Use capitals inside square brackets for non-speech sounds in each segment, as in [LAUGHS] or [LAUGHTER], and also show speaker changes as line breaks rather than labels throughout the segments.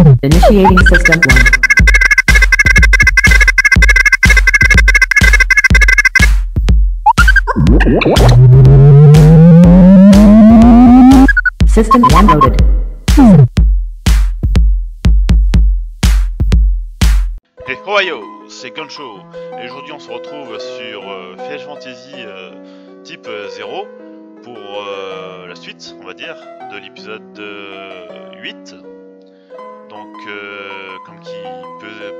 Initiating system 1. System 1 loaded.
Et Ohio, c'est Guncho. Et aujourd'hui, on se retrouve sur euh, Final Fantasy euh, type euh, 0 pour euh, la suite, on va dire, de l'épisode euh, 8. Donc, euh, comme qui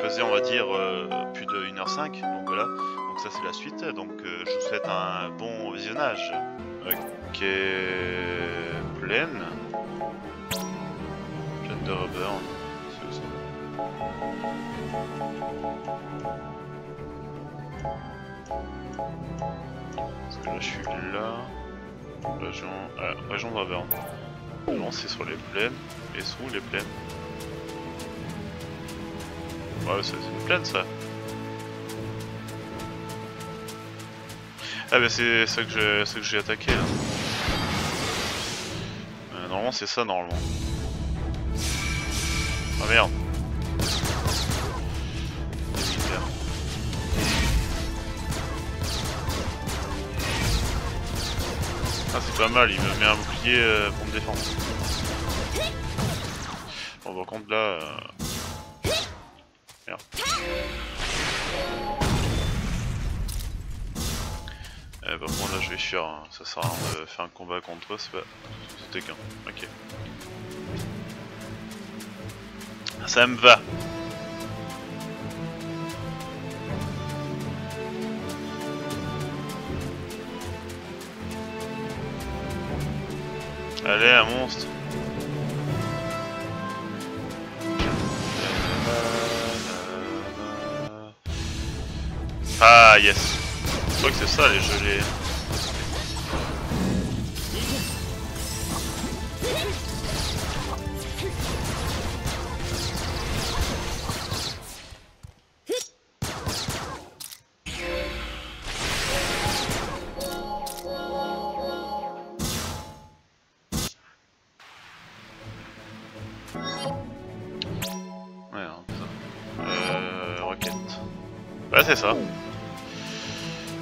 pesait, on va dire, euh, plus de 1h05. Donc voilà, donc ça c'est la suite. Donc, euh, je vous souhaite un bon visionnage. Ok, pleine. Pleine de rubber. Parce que là je suis là. Région. Euh, région de. Non, c'est sur les plaines. Et où les plaines Ouais, c'est une plaine ça. Ah bah c'est ça que j'ai attaqué là. Euh, normalement c'est ça normalement. Ah merde. Ah c'est pas mal, il me met un bouclier euh, pour me défendre. Bon par contre là... euh, Contre là je vais fuir, hein. ça sert à rien de faire un combat contre eux, c'est pas... C'était qu'un. Ok. Ça me va. Allez, un monstre. Ah, yes. Je crois que c'est ça les gelées. C'est ça.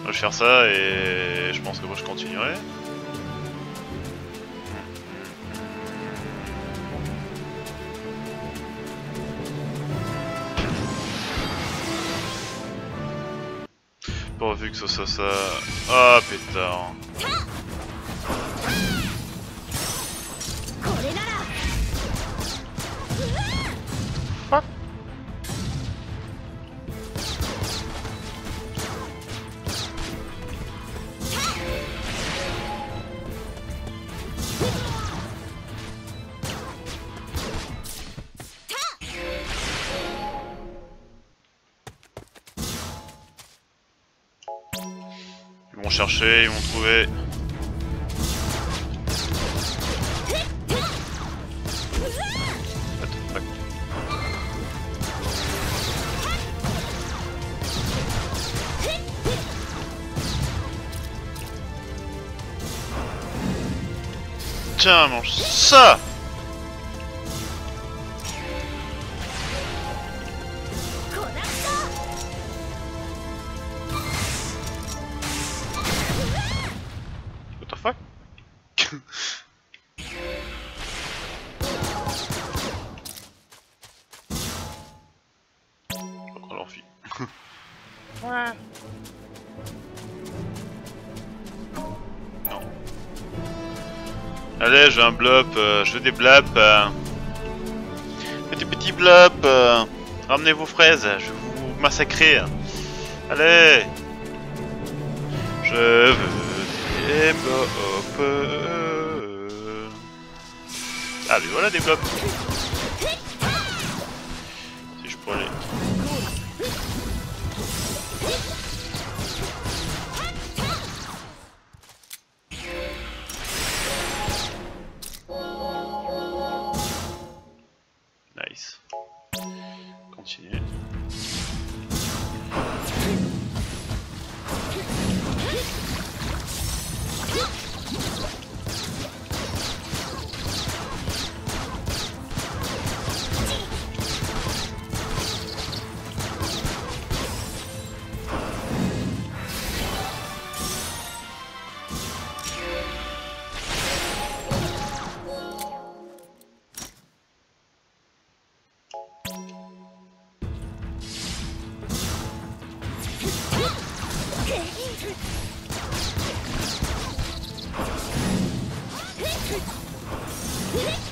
Je vais faire ça et je pense que moi je continuerai. Pourvu que ce soit ça. Ah pétard. Ils vont chercher, ils the fuck Tiens, mange ça Blob, euh, je blabs. euh. Des petits blobs. euh. Ramenez vos fraises, je vais vous massacrer. Allez Je veux des blobs. Ah, mais voilà des blobs. Si je pourrais les... Merde,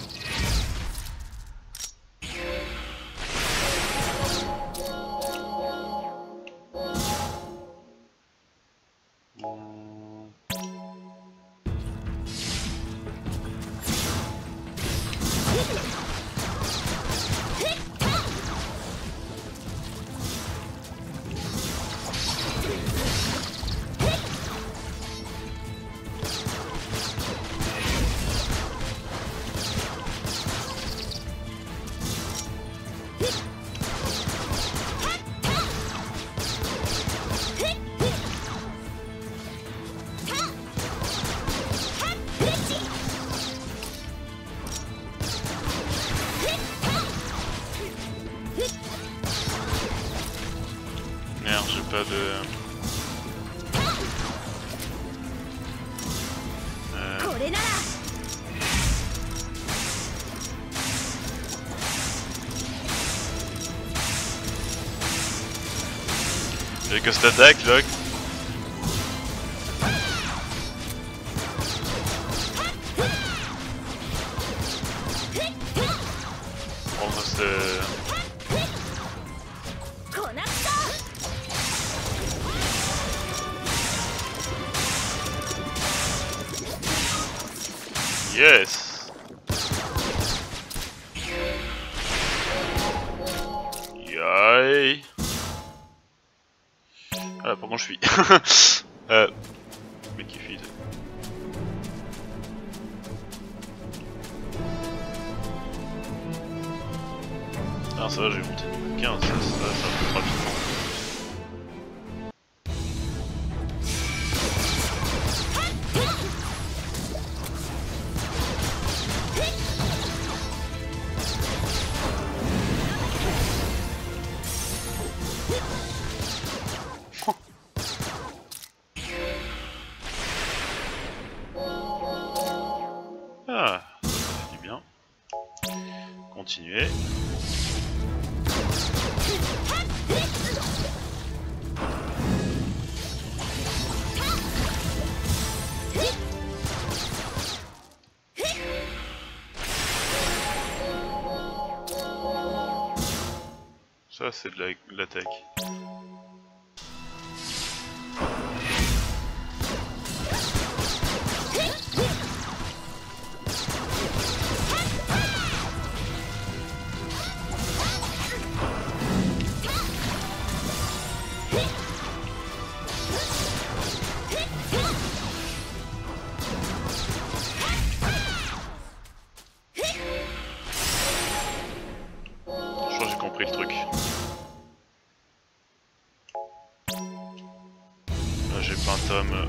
J'ai que cette attaque là. Ça, c'est de la- de l'attaque. J'ai
plein de tomes.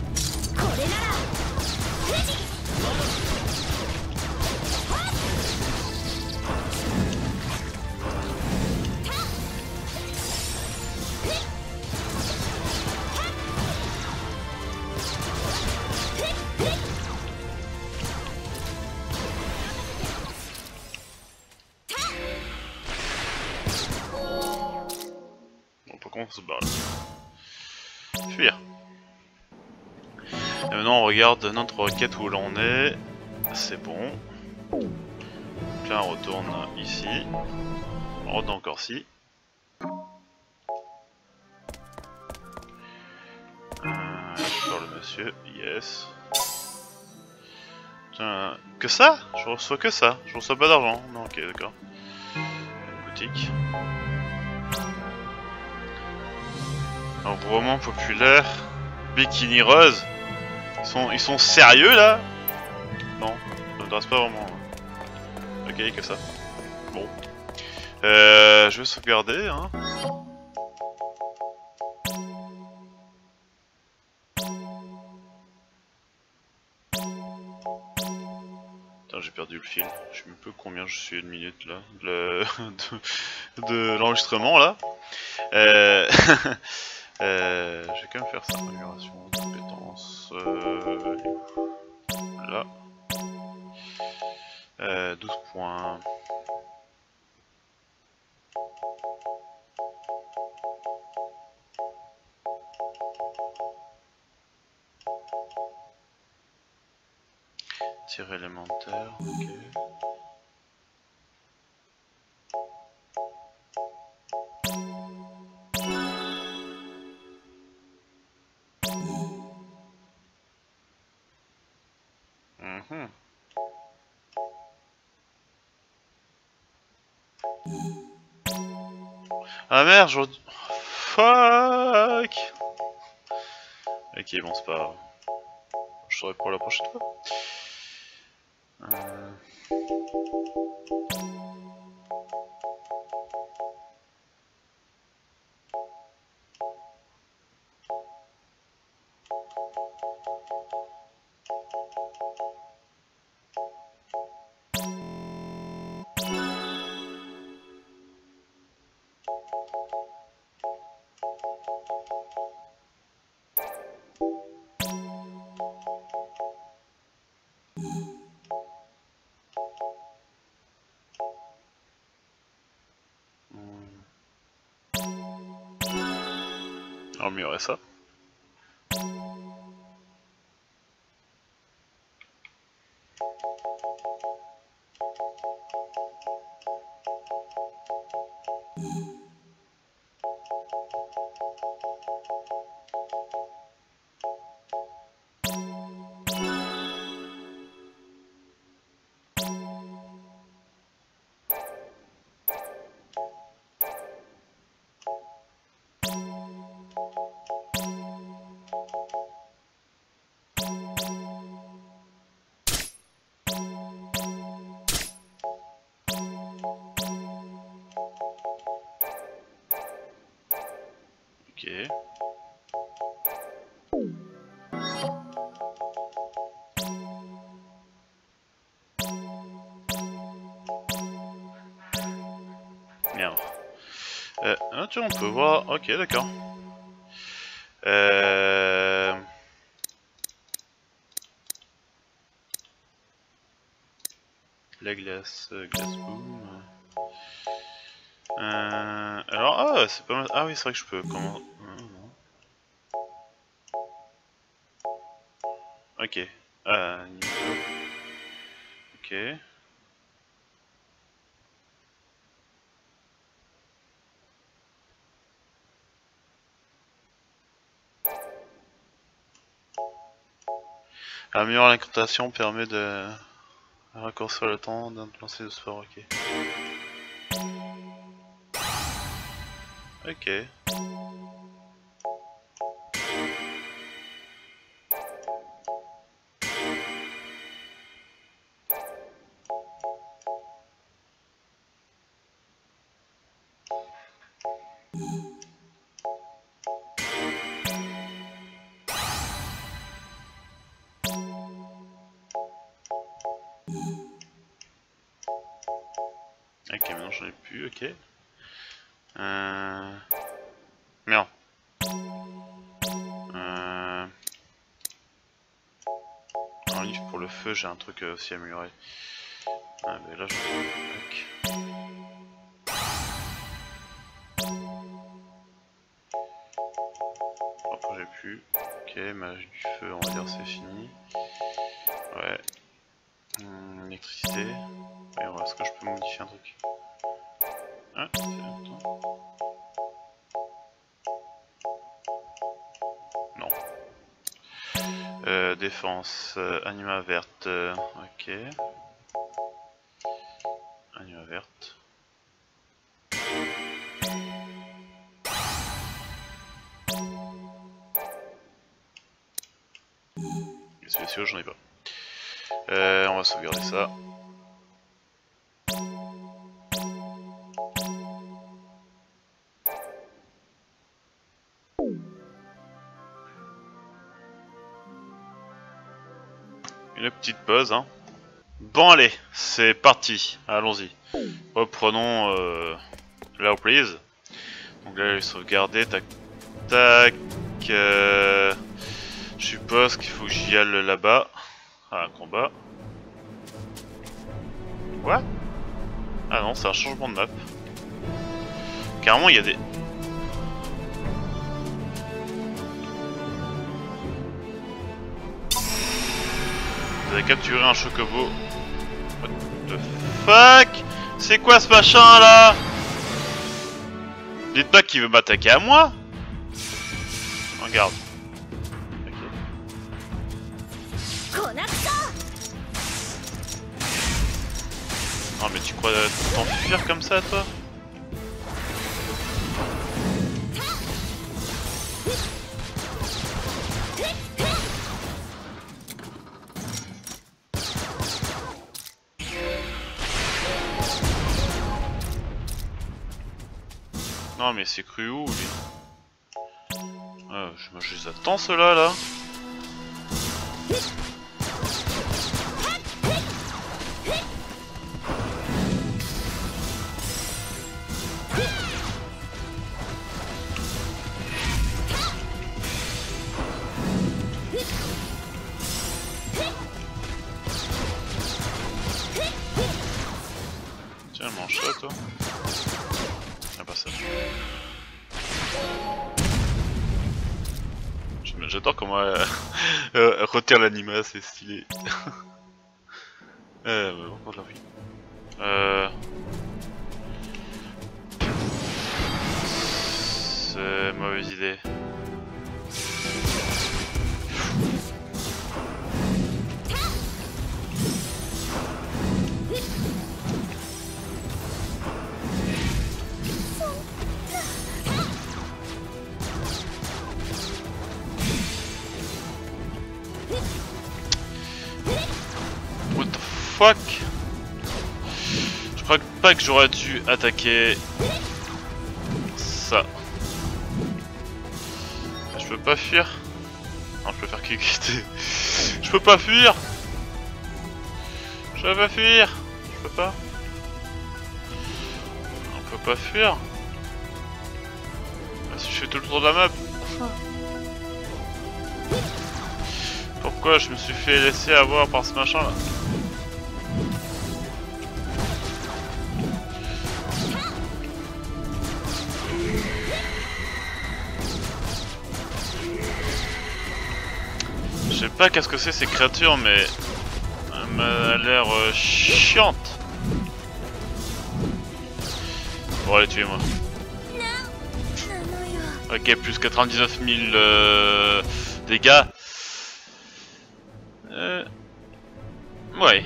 Bon, par contre, on se barre. Fuir. Et maintenant, on regarde notre requête où l'on est. C'est bon. Donc là, on retourne ici. On retourne encore ici. Euh, le monsieur. Yes. Tiens, que ça? Je reçois que ça. Je reçois pas d'argent. Non, ok, d'accord. Boutique. Un roman populaire, Bikini Rose. Ils sont, sérieux là Non, ça m'intéresse pas vraiment. Ok, que ça. Bon. Euh, je vais sauvegarder. Hein. J'ai perdu le fil. Je sais même combien je suis de minutes [LAUGHS] là. De l'enregistrement là. Euh... [LAUGHS] euh, je vais quand même faire ça. Amélioration, pense. Euh, là. Euh, 12 points. Tir élémentaire, ok. Ah merde, je... Fuck Ok, bon, c'est pas. Je saurai pour la prochaine fois. Euh, ah, on peut voir. Ok, d'accord. Euh... La glace, euh, glace boom. Euh, alors, ah, c'est pas mal. Ah oui, c'est vrai que je peux. Comment Ok. Euh. Ok. Améliorer l'incantation permet de raccourcir le temps d'un lancer de sport, ok. Ok. Ok, truc euh, aussi amélioré. Ah, mais là je... Tac. Après j'ai plus. Ok, mage du feu, on va dire c'est fini. Ouais. Hum, électricité. Et est-ce que je peux modifier un truc Ah, c'est défense, euh, anima verte, euh, ok. Anima verte. Spéciaux, j'en ai pas. Euh, on va sauvegarder ça. Petite pause. Hein. Bon allez, c'est parti. Allons-y. Reprenons euh, la reprise. Donc là, je vais sauvegarder. Tac, tac. euh, je suppose qu'il faut que j'y aille là-bas. Ah, un combat. Quoi? Ah non, c'est un changement de map. Carrément, il y a des... Capturer un chocobo. What the fuck? C'est quoi ce machin là? Dites pas qu'il veut m'attaquer à moi. Regarde. Non mais tu crois t'enfuir comme ça toi? Mais c'est cru où lui Ah, je, les attends ceux-là là retire l'anima, c'est stylé. [LAUGHS] Je crois pas que j'aurais dû attaquer ça. Je peux pas fuir. Non, je peux faire quitter. [LAUGHS] Je peux pas fuir. Je peux pas fuir. Je peux pas. On peut pas fuir. Ah, Si je fais tout le tour de la map. Pourquoi je me suis fait laisser avoir par ce machin là pas qu'est-ce que c'est ces créatures, mais... Elle m'a l'air euh, chiante. Bon, allez, tuez-moi. Ok, plus 99 000 euh, dégâts. Euh... Ouais.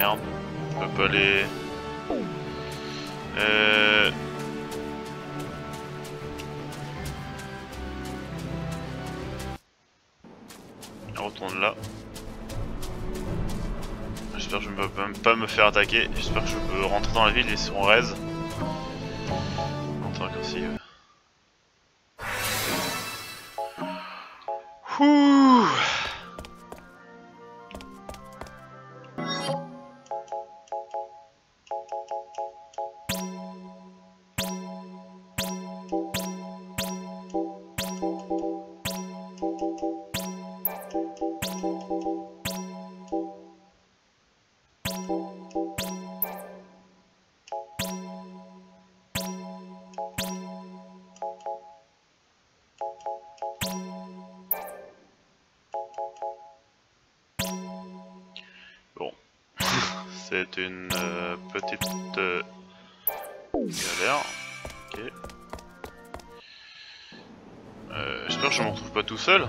Merde, on peut pas aller. Euh... Retourne là. J'espère que je ne peux même pas me faire attaquer. J'espère que je peux rentrer dans la ville et si on raise. C'est une euh, petite euh, galère. Euh, J'espère que je m'en retrouve pas tout seul.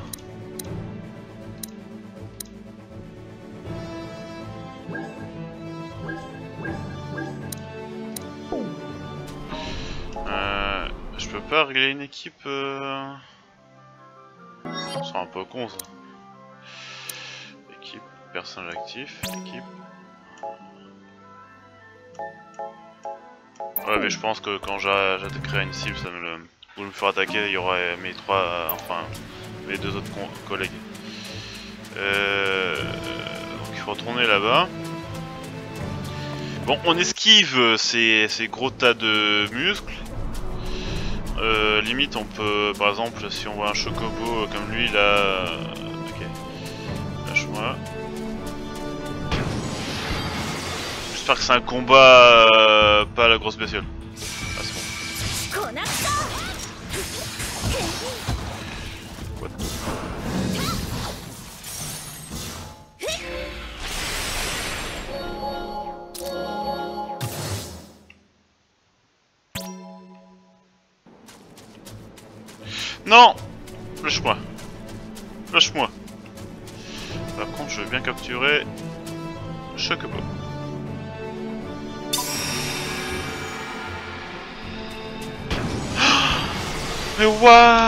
Je peux pas régler une équipe. C'est un peu con ça. Équipe, personnage actif, équipe. Ouais, mais je pense que quand j'a- j'attaquerai une cible, ça me le... pour me faire attaquer, il y aurait mes trois, euh, enfin, mes deux autres collègues. Euh... Donc il faut retourner là-bas. Bon, on esquive ces, ces gros tas de muscles. Euh, limite, on peut, par exemple, si on voit un chocobo comme lui, là... j'espère que c'est un combat euh, pas la grosse bestiole. Non Lâche-moi Lâche-moi Par contre, je vais bien capturer Chocobo. Mais what?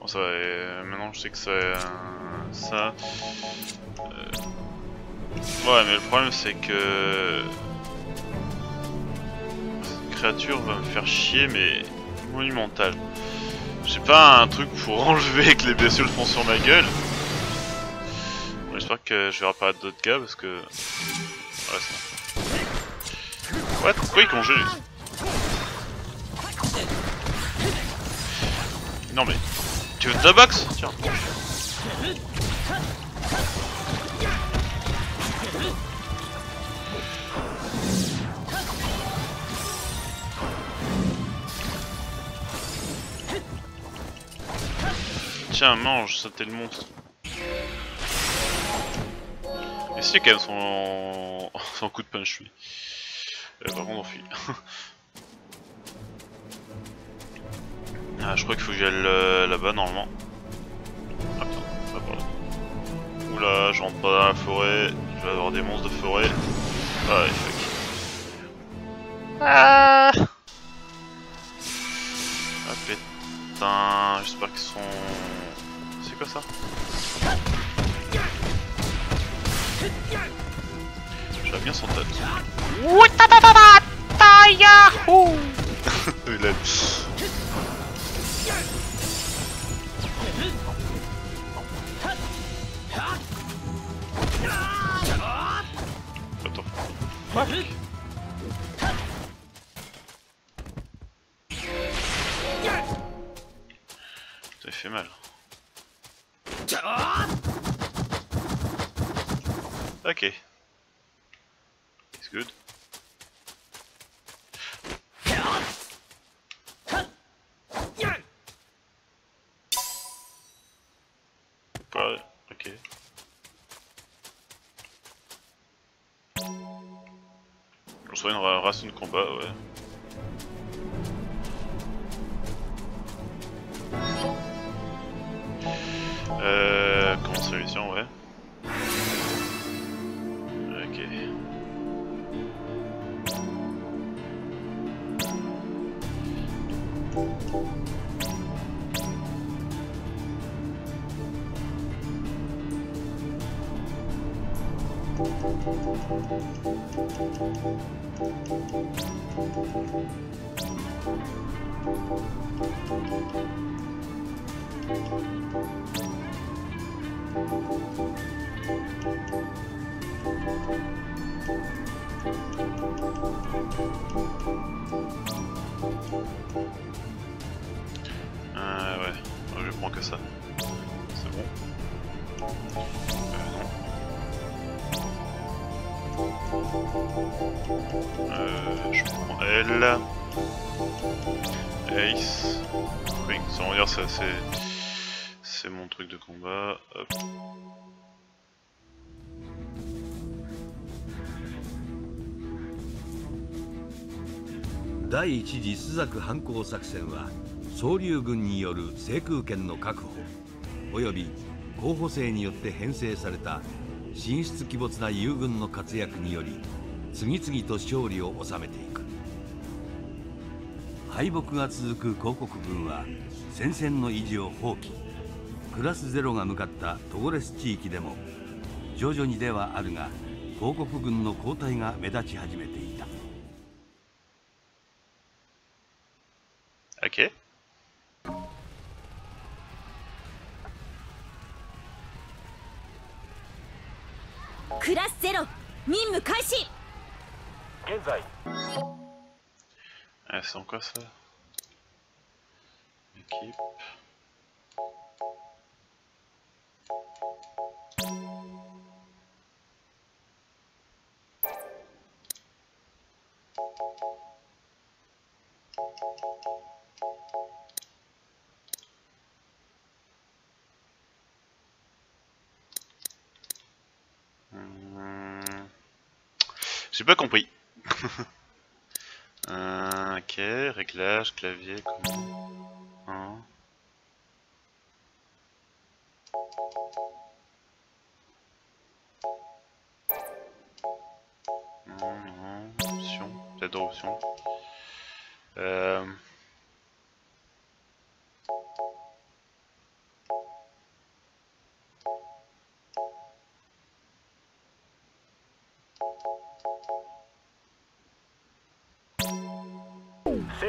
Bon ça maintenant je sais que c'est ça. Euh, Ouais mais le problème c'est que... Cette créature va me faire chier mais monumental. J'ai pas un truc pour [LAUGHS] enlever que les bestioles font sur ma gueule. Bon, J'espère que je vais apparaître d'autres gars parce que... Ouais c'est. What Pourquoi il congèle Non mais... Tu veux de la boxe? Tiens. Tiens, mange, ça t'es le monstre. Et si quand même son... [LAUGHS] son coup de punch lui. Euh, par contre on fuit. [LAUGHS] ah, je crois qu'il faut que j'aille euh, là-bas normalement. Ah putain, pas par là. Oula, je rentre pas dans la forêt, je vais avoir des monstres de forêt. Ah, fuck. Ah Ah putain, j'espère qu'ils sont... Ça J'aime bien son tête. [LAUGHS] Il a- Attends. Ça fait mal. Ok. It's good. Ok. Je reçois une ra- ration de combat, ouais. Mission, ouais. que ça. C'est bon. Euh, euh je prends L. Ace. Ring. Ça, va dire, ça, c'est. Mon truc de combat. Hop.
総流軍による制空権の確保および候補生によって編成された神出鬼没な友軍の活躍により次々と勝利を収めていく。敗北が続く広告軍は戦線の維持を放棄。クラスゼロが向かったトゴレス地域でも徐々にではあるが広告軍の後退が目立ち始めていた。
Ok.
クラスゼロ任務開始。
現
えそんか J'ai pas compris. [LAUGHS] Euh, ok, réglage, clavier,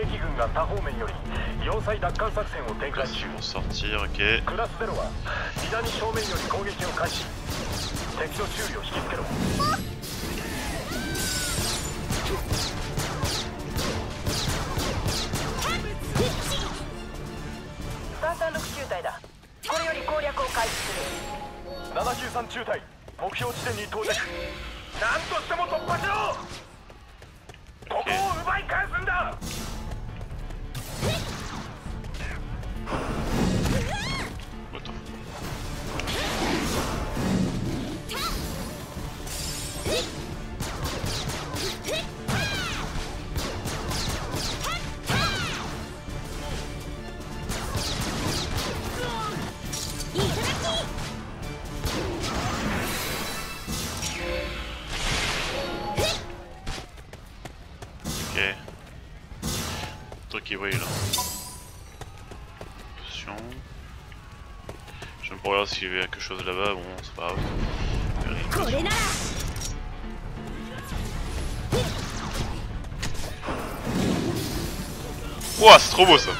正規軍が他方面より要塞奪還作戦を展開中
sortir, ok.
クラスゼロは南正面より攻撃を開始敵の注意を引きつけろ
336中隊だこれより攻略を開始する
793中隊目標地点に到着何としても突破しろ
attention. Je me regarder s'il y avait quelque chose là-bas, bon, c'est pas grave. Ouah, c'est trop beau ça!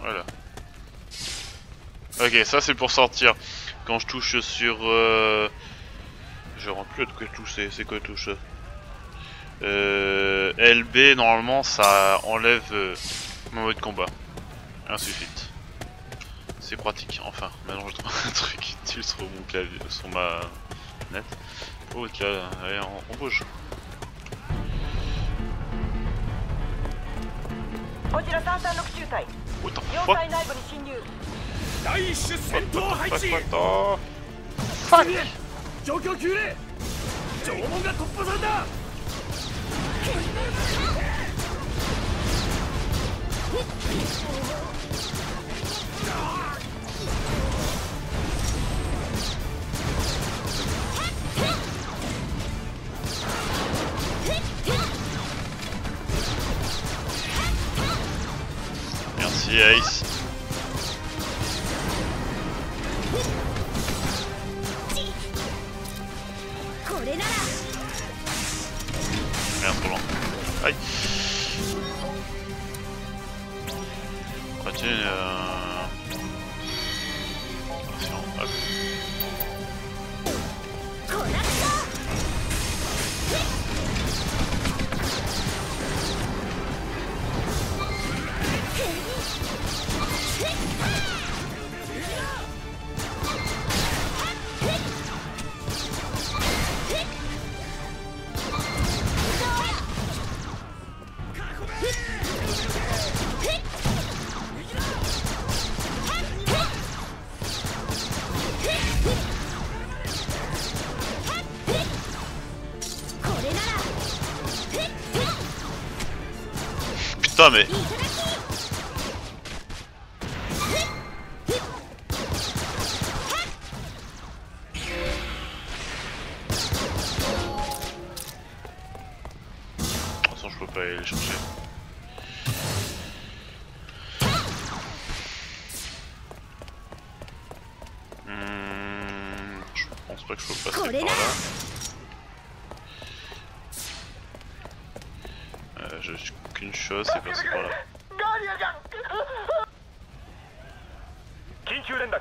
Voilà. Ok, ça c'est pour sortir. Quand je touche sur... Euh... Je rentre plus de quoi toucher, c'est quoi touche euh, LB, normalement ça enlève euh, mon mode combat. Suite. C'est pratique, enfin. Maintenant je trouve un [LAUGHS] truc utile sur mon clavier, sur ma net. Oh, là, allez, on bouge.
こちら336中隊
What the
要塞内部に侵入。
第一種戦闘配置。
What the
状況急令城門が突破された
Vas-y,
Merde, trop loin. Continue. Euh, je pense pas que je peux passer par là. Euh, j'ai qu'une chose, c'est passer par là.
緊急連絡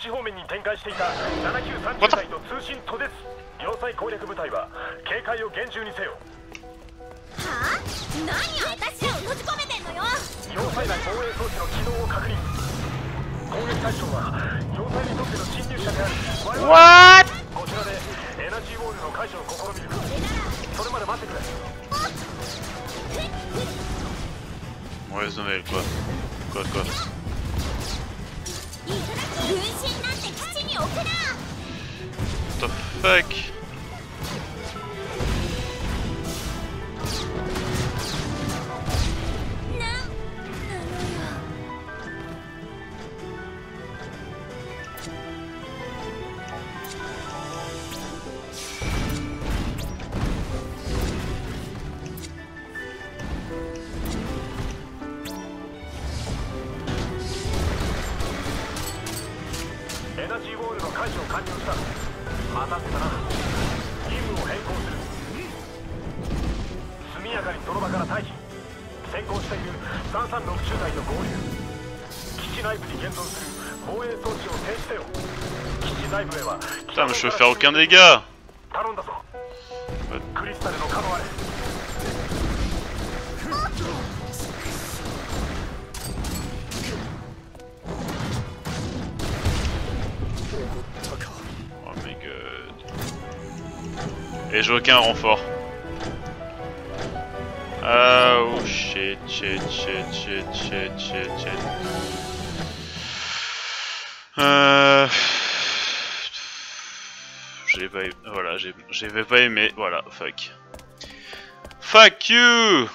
西方面に展開していた7930隊と通信途絶要塞攻略部隊は警戒を厳重にせよ。
はあ？何私を閉じ込めてんのよ。
要塞内防衛装置の機能を確認。攻撃対象は
What?
Where's the nade? Good, good, good.
What the fuck? mais je peux faire aucun dégât Oh my god. Et j'ai aucun renfort. Ah, oh shit, shit, shit, shit, shit, shit, shit. Euh... Voilà, j'ai j'avais pas aimé, voilà, fuck. Fuck you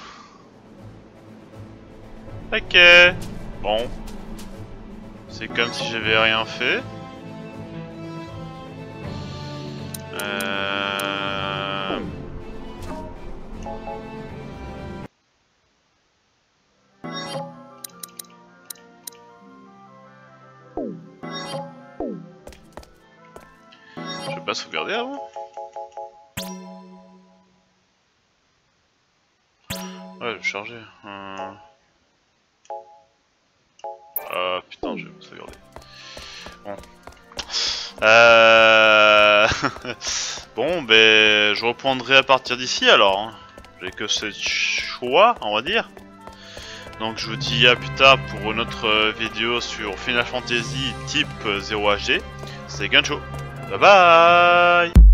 Ok. Bon. C'est comme si j'avais rien fait. Euh... je reprendrai à partir d'ici alors. hein. J'ai que ce choix, on va dire. Donc je vous dis à plus tard pour une autre euh, vidéo sur Final Fantasy type 0 HD. C'est Gancho. Bye bye